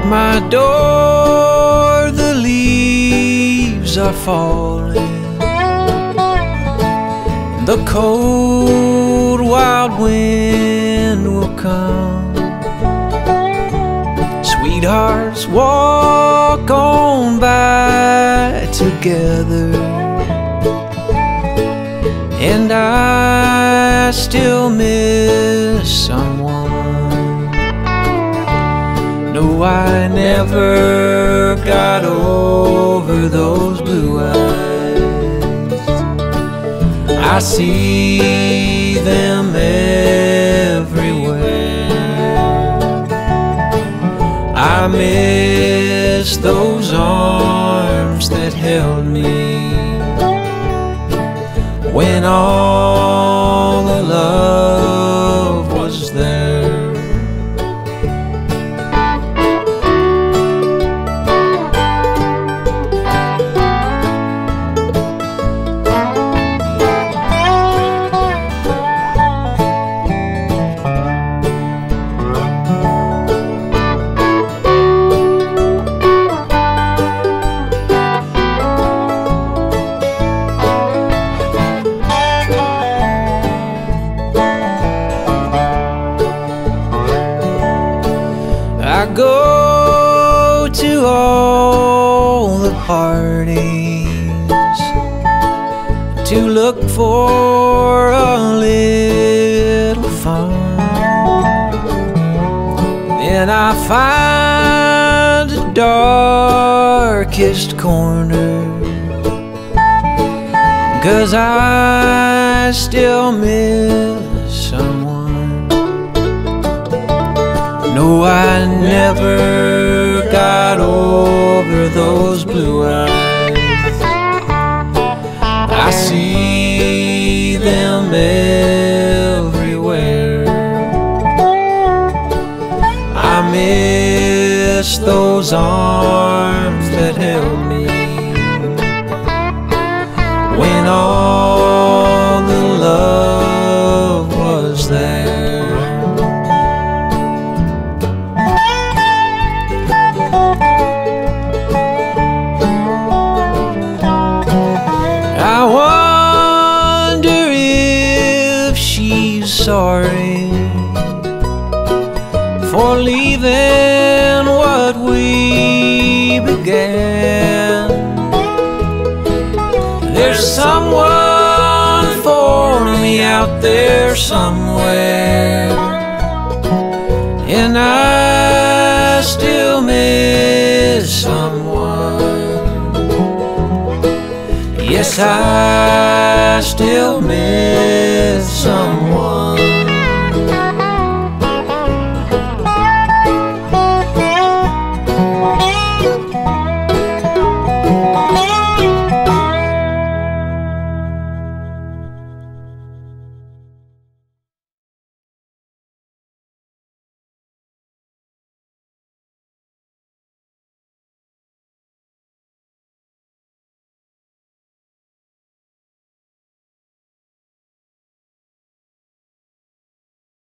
At my door, the leaves are falling. The cold, wild wind will come. Sweethearts walk on by together. And I still miss someone. I never got over those blue eyes. I see them everywhere. I miss those arms that held me when all go to all the parties to look for a little fun. Then I find the darkest corner. Cause I still miss No, I never got over those blue eyes. I see them everywhere. I miss those arms that held sorry for leaving what we began. There's someone for me out there somewhere, and I Yes, I still miss someone.